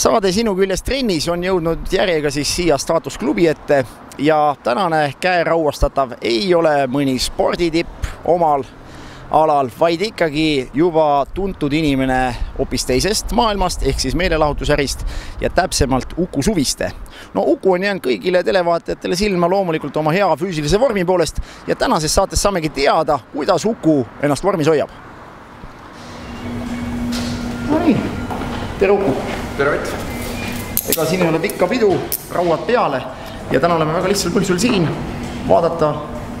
saade Sinu küljes trennis on jõudnud järjega siis siia staatusklubi ette ja tänane käerauastatav ei ole mõni sporditipp omal alal, vaid ikkagi juba tuntud inimene hoopis teisest maailmast ehk siis meelelahutusärist ja täpsemalt Uku Suviste. no Uku on jäänud kõigile televaatajatele silma loomulikult oma hea füüsilise vormi poolest ja tänases saates saamegi teada, kuidas Uku ennast vormis hoiab. Nonii, tere Uku. Tere Ott. ega siin ei ole pikka pidu, rauad peale ja täna oleme väga lihtsal põhjusel siin vaadata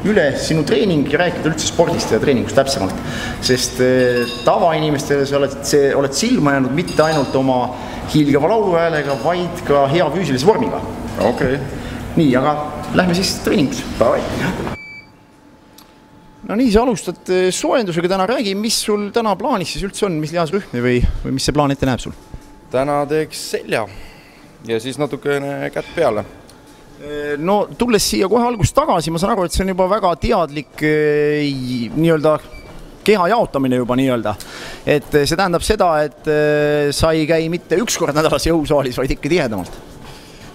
üle sinu treening ja rääkida üldse spordist ja treeningust täpsemalt. sest eh, tavainimestele sa oled, see, oled silma jäänud mitte ainult oma hiilgava lauluhäälega, vaid ka hea füüsilise vormiga. okei okay.. nii, aga lähme siis treeningusse. no nii, sa alustad eh, soojendusega täna, räägi, mis sul täna plaanis siis üldse on, mis lihasrühmi või, või mis see plaan ette näeb sul? Täna teeks selja ja siis natukene kätt peale no tulles siia kohe algust tagasi, ma saan aru, et see on juba väga teadlik eh, nii-öelda keha jaotamine juba nii-öelda. et see tähendab seda, et eh, sa ei käi mitte üks kord nädalas jõusaalis, vaid ikka tihedamalt.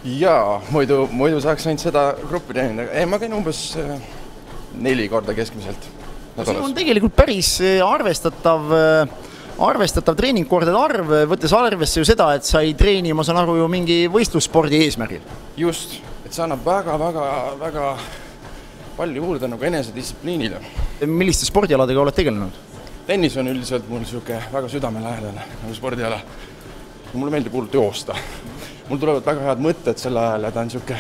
jaa, muidu, muidu saaks ainult seda gruppi treenida, ei ma käin umbes eh, neli korda keskmiselt see on tegelikult päris arvestatav arvestatav treeningkordade arv, võttes arvesse ju seda, et sa ei treeni, ma saan aru, ju mingi võistlusspordi eesmärgil. just et see annab väga-väga-väga palju juurde nagu enesedistsipliinile. milliste spordialadega oled tegelenud? tennis on üldiselt mul niisugune väga südamelähedane nagu spordiala. mulle meeldib hullult joosta. mul tulevad väga head mõtted selle ajal ja ta on niisugune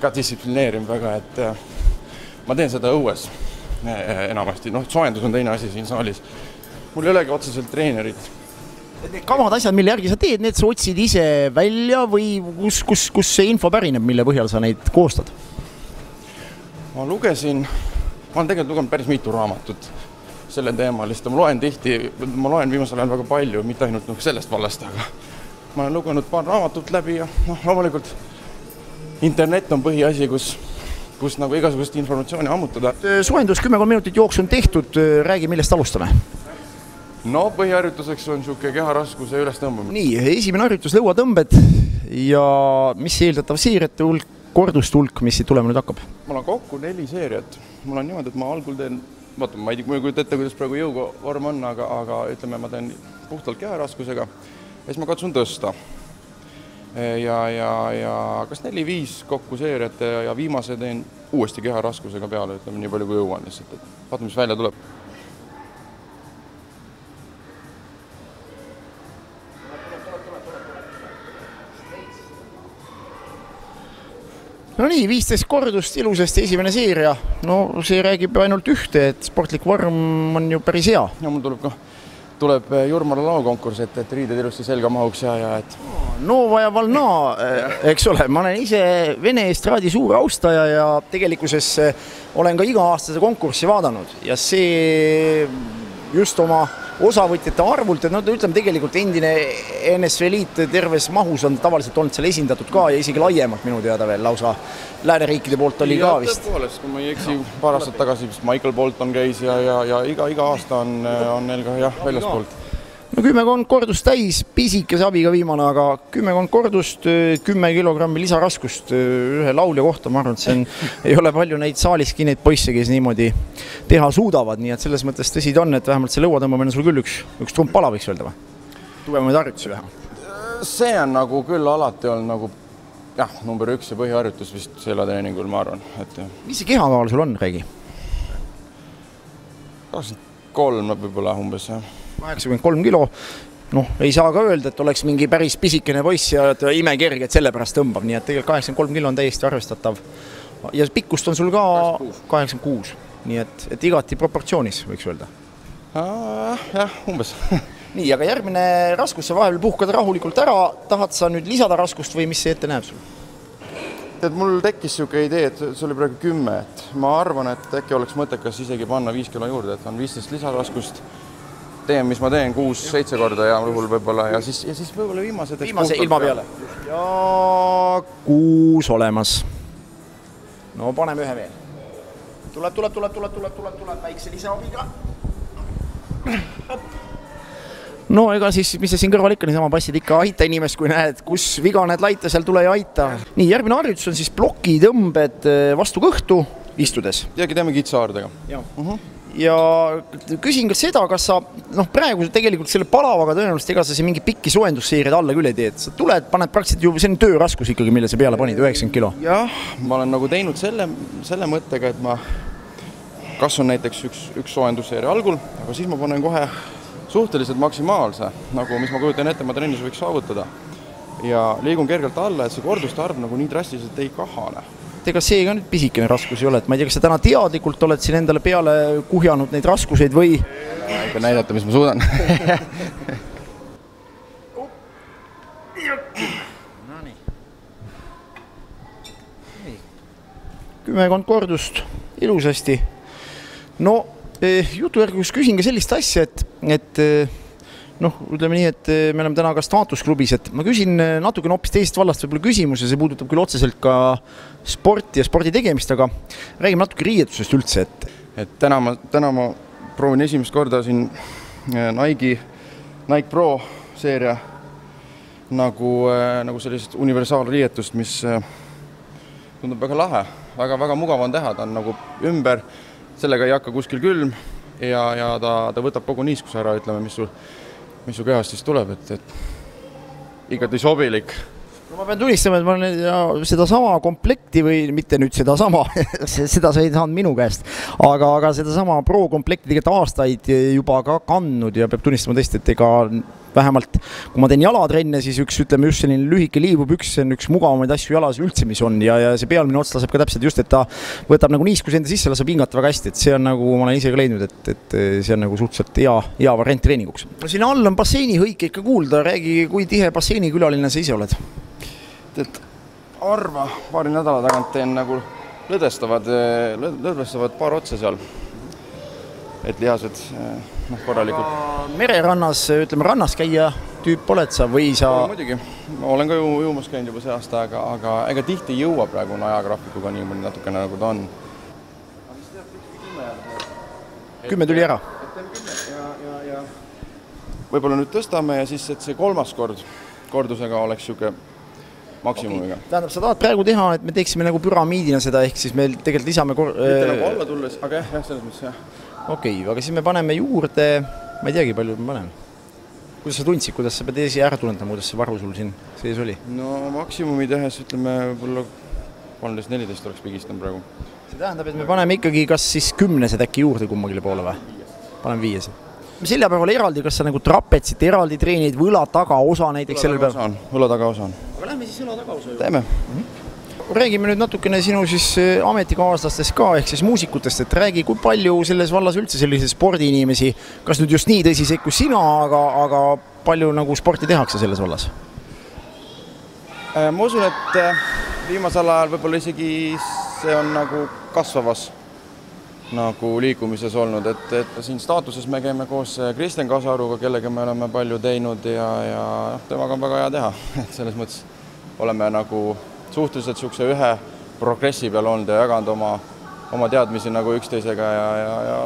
ka distsiplineeriv väga, et äh, ma teen seda õues äh, enamasti, noh, soojendus on teine asi siin saalis. Mul ei olegi otseselt treenerit need kavad asjad, mille järgi sa teed, need sa otsid ise välja või kus, kus, kus see info pärineb, mille põhjal sa neid koostad? ma lugesin, ma olen tegelikult lugenud päris mitu raamatut selleteemalist ma loen tihti, ma loen viimasel ajal väga palju, mitte ainult noh, sellest vallast, aga ma olen lugenud paar raamatut läbi ja noh, loomulikult internet on põhiasi, kus kus nagu igasugust informatsiooni ammutada. soojendus kümmekond minutit jooksu on tehtud, räägi, millest alustame no põhiharjutuseks on niisugune keharaskuse ülestõmbamine. nii, esimene harjutus lõuatõmbed ja mis eeldatav siirete hulk, korduste hulk, mis siit tulema nüüd hakkab? mul on kokku neli seeriat. mul on niimoodi, et ma algul teen, vaata, ma ei tea, ma ei kujuta ette, kuidas praegu jõuvorm on, aga, aga ütleme, ma teen puhtalt keharaskusega ja siis ma katsun tõsta. ja, ja, ja kas neli-viis kokku seeriat ja, ja viimase teen uuesti keharaskusega peale, ütleme nii palju, kui jõuan lihtsalt, et vaatame, mis välja tuleb no nii, viisteist kordust ilusasti esimene seeria. no see räägib ainult ühte, et sportlik vorm on ju päris hea. ja mul tuleb ka, tuleb eh, Jurmala laokonkurss, et, et riided ilusti selga mahuks ja, ja et. Nova ja Valna, eh, eks ole, ma olen ise Vene estraadi suur austaja ja tegelikkuses eh, olen ka iga-aastase konkurssi vaadanud ja see just oma osavõtjate arvult, et noh, ütleme tegelikult endine NSV Liit terves mahus on tavaliselt olnud seal esindatud ka ja isegi laiemalt minu teada veel lausa lääneriikide poolt oli ja, ka vist. tõepoolest, kui ma ei eksi, paar aastat tagasi vist Michael Bolton käis ja, ja, ja iga, iga aasta on, on neil ka jah, väljaspoolt no kümmekond kordust täis, pisikese abiga viimane, aga kümmekond kordust, kümme kilogrammi lisaraskust ühe laulja kohta, ma arvan, et see on, ei ole palju neid saaliski neid poisse, kes niimoodi teha suudavad, nii et selles mõttes tõsi ta on, et vähemalt see lõuatõmbamine on sul küll üks, üks trumppala, võiks öelda või? tugevamaid harjutusi vähemalt. see on nagu küll alati olnud nagu jah, number üks ja põhiharjutus vist seljatreeningul, ma arvan, et. mis see kehakaal sul on, Reigi? kakskümmend kolm võib-olla umbes jah kaheksakümmend kolm kilo, noh, ei saa ka öelda, et oleks mingi päris pisikene poiss ja et imekerge, et sellepärast tõmbab, nii et tegelikult kaheksakümmend kolm kilo on täiesti arvestatav. ja pikkust on sul ka kaheksakümmend kuus, nii et, et igati proportsioonis, võiks öelda. jah, umbes. Nii, aga järgmine raskus, sa vahepeal puhkad rahulikult ära, tahad sa nüüd lisada raskust või mis see ette näeb sul? tead, mul tekkis niisugune idee, et see oli praegu kümme, et ma arvan, et äkki oleks mõttekas isegi panna viis kilo juurde, et on viisteist lisaraskust teen, mis ma teen, kuus-seitse korda ja juhul võib-olla ja siis, ja siis võib-olla viimased. viimase ilma peale. ja kuus olemas. no paneme ühe veel. tuleb, tuleb, tuleb, tuleb, tuleb, tuleb, tuleb väikse lisaabiga. no ega siis, mis sa siin kõrval ikka niisama passid, ikka aita inimest, kui näed, kus viga näed laita, seal tule ja aita. nii, järgmine harjutus on siis plokitõmbed eh, vastu kõhtu istudes. ja teeme kitsaardega. Uh -huh ja küsin ka seda, kas sa noh, praegu tegelikult selle palavaga tõenäoliselt ega sa siin mingeid pikki soojendusseeriaid alla küll ei tee, et sa tuled, paned praktiliselt ju, see on tööraskus ikkagi, mille sa peale panid, üheksakümmend kilo. jah, ma olen nagu teinud selle, selle mõttega, et ma kas on näiteks üks, üks soojendusseeria algul, aga siis ma panen kohe suhteliselt maksimaalse, nagu mis ma kujutan ette, ma trennis võiks saavutada. ja liigun kergelt alla, et see korduste arv nagu nii drastiliselt ei kahane ega see ka nüüd pisikene raskus ei ole, et ma ei tea, kas sa täna teadlikult oled siin endale peale kuhjanud neid raskuseid või? ikka näidata, mis ma suudan kümmekond kordust ilusasti. no eh, jutu järgus küsin ka sellist asja, et, et eh, noh, ütleme nii, et eh, me oleme täna ka staatusklubis, et ma küsin natukene hoopis teisest vallast võib-olla küsimuse, see puudutab küll otseselt ka sporti ja spordi tegemist, aga räägime natuke riietusest üldse, et. et täna ma, täna ma proovin esimest korda siin Nike'i, Nike Pro seeria nagu, nagu sellist universaalriietust, mis tundub väga lahe väga,, väga-väga mugav on teha, ta on nagu ümber sellega ei hakka kuskil külm ja, ja ta, ta võtab kogu niiskuse ära, ütleme, mis sul, mis su kehast siis tuleb, et, et igati sobilik no ma pean tunnistama, et ma olen sedasama komplekti või mitte nüüd sedasama seda sa ei saanud minu käest, aga, aga sedasama Pro komplekti tegelikult aastaid juba ka kandnud ja peab tunnistama tõesti, et ega vähemalt kui ma teen jalatrenne, siis üks, ütleme just selline lühike liivupüks, see on üks mugavamaid asju jalas üldse, mis on ja, ja see pealmine ots laseb ka täpselt just, et ta võtab nagu niiskuse enda sisse, laseb hingata väga hästi, et see on nagu, ma olen ise ka leidnud, et, et see on nagu suhteliselt hea, hea variant treeninguks. no siin all on basseinihõike ikka kuulda, räägi, kui tihe basseinikülaline sa ise oled? Et harva paari nädala tagant teen nagu lõdvestavad, lõdvestavad paar otsa seal et lihased noh, korralikult. mererannas, ütleme rannas käia tüüp oled sa või sa? muidugi, ma olen ka ju ujumas käinud juba see aasta, aga, aga ega tihti ei jõua praegune ajagraafikuga niimoodi natukene nagu ta on. kümme tuli ära? võib-olla nüüd tõstame ja siis, et see kolmas kord kordusega oleks niisugune maksimumiga okay.. tähendab, sa tahad praegu teha, et me teeksime nagu püramiidina seda, ehk siis me tegelikult lisame kor-. mitte nagu alla tulles, aga jah, jah, selles mõttes jah okei okay,, aga siis me paneme juurde, ma ei teagi, palju me paneme. kuidas sa tundsid, kuidas sa pead ise ära tunnetama, kuidas see varu sul siin sees oli? no maksimumi tehes ütleme võib-olla kolmteist, neliteist oleks pigistanud praegu. see tähendab, et me paneme ikkagi kas siis kümnesed äkki juurde kummagile poole või? paneme viiesed seljapäeval eraldi, kas sa nagu trapetsit eraldi treenid või õla tagaosa näiteks sellel päeval? õla tagaosa on. Õla tagaosa juurde. teeme mm. -hmm räägime nüüd natukene sinu siis eh, ametikaaslastest ka, ehk siis muusikutest, et räägi, kui palju selles vallas üldse selliseid spordiinimesi, kas nüüd just nii tõsiseid kui sina, aga, aga palju nagu sporti tehakse selles vallas? Äh, ma usun, et äh, viimasel ajal võib-olla isegi see on nagu kasvavas nagu liikumises olnud, et, et siin staatuses me käime koos äh, Kristjan Kasaruga, kellega me oleme palju teinud ja, ja noh, temaga on väga hea teha, et selles mõttes oleme nagu suhteliselt niisuguse ühe progressi peal olnud ja jaganud oma, oma teadmisi nagu üksteisega ja, ja, ja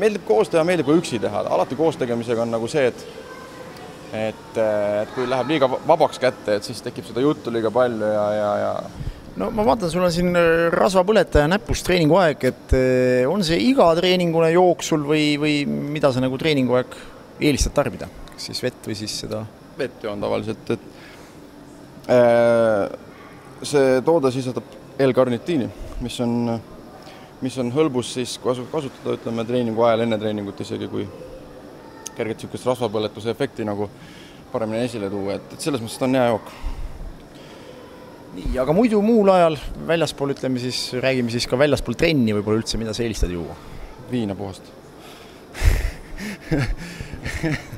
meeldib koos teha, meeldib ka üksi teha, alati koos tegemisega on nagu see, et et, et kui läheb liiga vabaks kätte, et siis tekib seda juttu liiga palju ja, ja, ja no ma vaatan, sul on siin rasvapõletaja näpus treeninguaeg, et eh, on see iga treeningune jooksul või, või mida sa nagu treeninguaeg eelistad tarbida, kas siis vett või siis seda? vett joon tavaliselt, et äh, see toode sisaldab L-karnitiini, mis on, mis on hõlbus siis kasu, kasutada, ütleme, treeningu ajal, enne treeningut isegi, kui kerget niisugust rasvapõletuse efekti nagu paremini esile tuua, et, et selles mõttes ta on hea jook. nii, aga muidu muul ajal väljaspool, ütleme siis, räägime siis ka väljaspool trenni võib-olla üldse, mida sa eelistad juua? viina puhast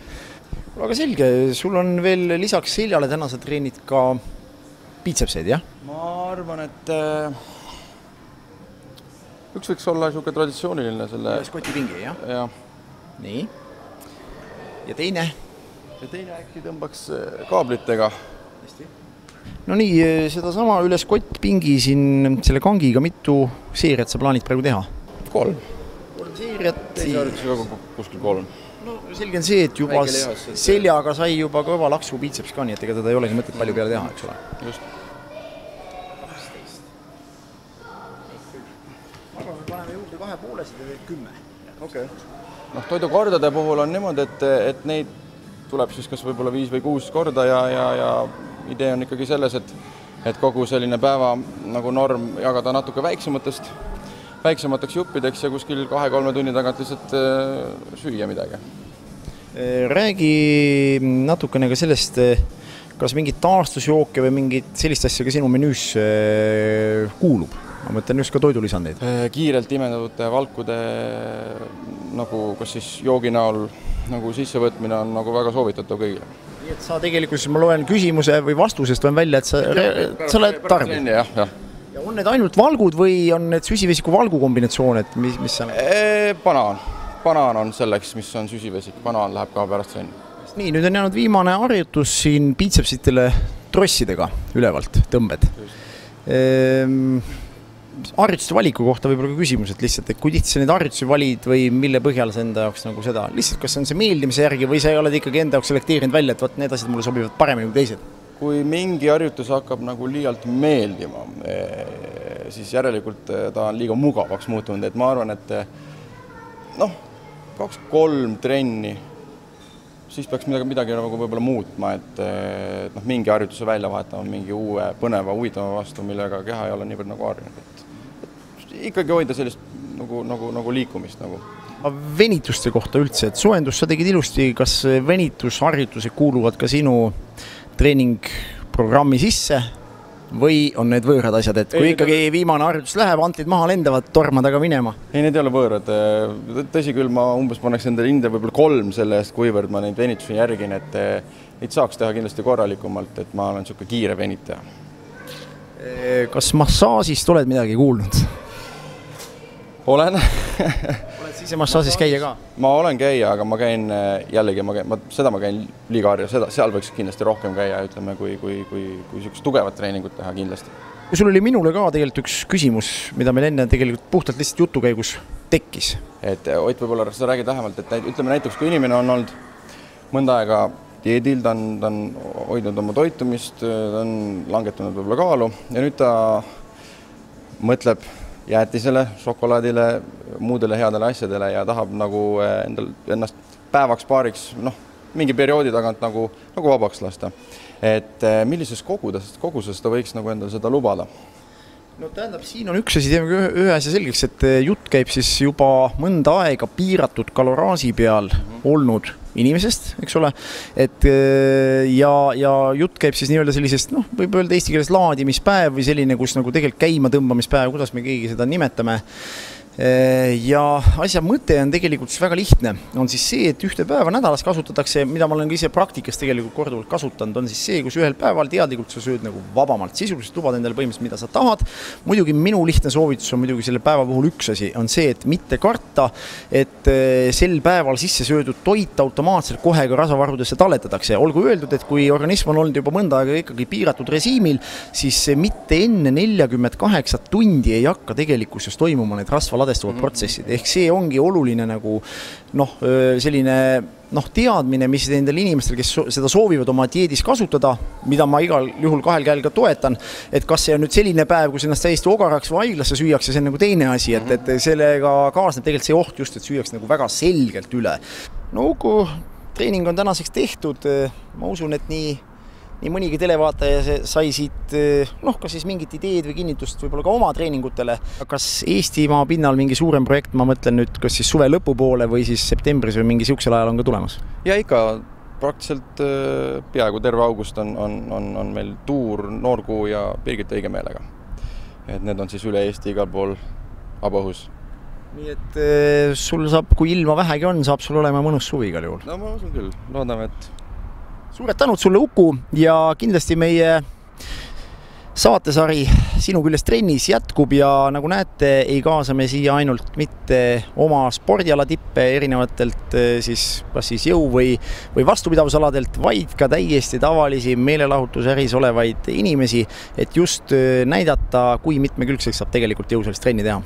aga selge, sul on veel lisaks seljale täna sa treenid ka piitsepseid, jah? ma arvan, et äh, üks võiks olla niisugune traditsiooniline selle skotipingi, jah? jah. nii. ja teine? ja teine äkki tõmbaks äh, kaablitega. hästi. no nii, äh, sedasama üle skottpingi siin selle kangiga, mitu seeriat sa plaanid praegu teha? kolm. kolm seeriat. teise harjutusega kuskil kolm. Selge on see, et juba lihas, et- seljaga sai juba kõva laksu biitseps ka, nii et ega teda ei olegi mõtet palju peale teha, eks ole. just. ma arvan, me paneme juurde kahe poolesed ja teed kümme. okei okay.. noh, toidukordade puhul on niimoodi, et, et neid tuleb siis kas võib-olla viis või kuus korda ja, ja, ja idee on ikkagi selles, et et kogu selline päeva nagu norm jagada natuke väiksematest, väiksemateks juppideks ja kuskil kahe-kolme tunni tagant lihtsalt äh, süüa midagi. Räägi natukene ka sellest, kas mingeid taastusjooke või mingit sellist asja ka sinu menüüs äh, kuulub? ma mõtlen just ka toidulisandeid. Äh, kiirelt imendavate valkude nagu kas siis joogi näol nagu sissevõtmine on nagu väga soovitatav kõigile. nii et sa tegelikkuses, ma loen küsimuse või vastusest loen välja, et sa, sa oled tarbija. jah, jah. ja on need ainult valgud või on need süsivesiku valgu kombinatsioon, et mis, mis seal? banaan, banaan on selleks, mis on süsivesik, banaan läheb ka pärast trenni. nii, nüüd on jäänud viimane harjutus siin biitsepsitele trossidega ülevalt, tõmbed. Ehm, harjutuste valiku kohta võib-olla ka küsimus, et lihtsalt, et kui tihti sa neid harjutusi valid või mille põhjal sa enda jaoks nagu seda, lihtsalt kas see on see meeldimise järgi või sa oled ikkagi enda jaoks selekteerinud välja, et vot need asjad mulle sobivad paremini kui teised? kui mingi harjutus hakkab nagu liialt meeldima, siis järelikult eh, ta on liiga mugavaks muutunud, et ma arvan, et eh, noh, kaks-kolm trenni, siis peaks midagi, midagi nagu võib-olla muutma, et, et noh, mingi harjutuse välja vahetama mingi uue põneva, huvitava vastu, millega keha ei ole niivõrd nagu harjunud, et ikkagi hoida sellist nagu, nagu, nagu liikumist nagu. Venituste kohta üldse, et soojendust sa tegid ilusti, kas venitusharjutused kuuluvad ka sinu treeningprogrammi sisse või on need võõrad asjad, et kui Ei, ikkagi viimane harjutus läheb, antlid maha lendavad, tormad aga minema? ei, need ei ole võõrad. tõsi küll, ma umbes paneks endale hinde võib-olla kolm selle eest, kuivõrd ma neid venitusi järgin, et neid saaks teha kindlasti korralikumalt, et ma olen niisugune kiire venitaja. kas massaažist oled midagi kuulnud? olen sa ise massaažis käia ka? ma olen käija, aga ma käin jällegi, ma käin, ma seda ma käin liiga harja, seda, seal võiks kindlasti rohkem käia, ütleme, kui, kui, kui, kui niisugust tugevat treeningut teha kindlasti. kui sul oli minule ka tegelikult üks küsimus, mida meil enne tegelikult puhtalt lihtsalt jutu käigus tekkis. et Ott, võib-olla sa räägid lähemalt, et näit, ütleme näiteks, kui inimene on olnud mõnda aega dieedil, ta on, ta on hoidnud oma toitumist, ta on langetanud võib-olla kaalu ja nüüd ta mõtleb jäätisele, šokolaadile, muudele headele asjadele ja tahab nagu endal, ennast päevaks-paariks, noh, mingi perioodi tagant nagu, nagu vabaks lasta. et millises kogudes, koguses ta võiks nagu endale seda lubada? no tähendab, siin on üks asi, teeme ühe, ühe asja selgeks, et jutt käib siis juba mõnda aega piiratud kaloraaži peal mm -hmm. olnud inimesest, eks ole. et ja, ja jutt käib siis nii-öelda sellisest noh, võib öelda eesti keeles laadimispäev või selline, kus nagu tegelikult käimatõmbamispäev, kuidas me keegi seda nimetame ja asja mõte on tegelikult siis väga lihtne, on siis see, et ühte päeva nädalas kasutatakse, mida ma olen ka ise praktikas tegelikult korduvalt kasutanud, on siis see, kus ühel päeval teadlikult sa sööd nagu vabamalt, sisuliselt lubad endale põhimõtteliselt, mida sa tahad. muidugi minu lihtne soovitus on muidugi selle päeva puhul üks asi, on see, et mitte karta, et sel päeval sisse söödud toit automaatselt kohe ka rasvavarudesse talletatakse, olgu öeldud, et kui organism on olnud juba mõnda aega ikkagi piiratud režiimil, siis mitte enne neljakümmet kaheksat tundi ei hakka tegelikkuses toimuma need rasva ladestuvad protsessid, ehk see ongi oluline nagu noh, selline noh, teadmine, mis nendel inimestel, kes seda soovivad oma dieedis kasutada, mida ma igal juhul kahel käel ka toetan, et kas see on nüüd selline päev, kus ennast täiesti ogaraks või haiglasse süüakse, see on nagu teine asi, et, et sellega kaasneb tegelikult see oht just, et süüakse nagu väga selgelt üle. no Uku treening on tänaseks tehtud, ma usun, et nii nii mõnigi televaataja sai siit noh, kas siis mingit ideed või kinnitust võib-olla ka oma treeningutele. kas Eestimaa pinnal mingi suurem projekt, ma mõtlen nüüd, kas siis suve lõpupoole või siis septembris või mingi niisugusel ajal on ka tulemas? ja ikka praktiliselt peaaegu terve august on, on, on, on meil tuur Noorkuu ja Birgit õigemeelega. et need on siis üle Eesti igal pool vabaõhus nii et sul saab, kui ilma vähegi on, saab sul olema mõnus suvi igal juhul. no ma usun küll, loodame, et suured tänud sulle, Uku, ja kindlasti meie saatesari Sinu küljest trennis jätkub ja nagu näete, ei kaasa me siia ainult mitte oma spordiala tippe erinevatelt siis kas siis jõu- või, või vastupidavusaladelt, vaid ka täiesti tavalisi meelelahutusäris olevaid inimesi, et just näidata, kui mitmekülgseks saab tegelikult jõusalist trenni teha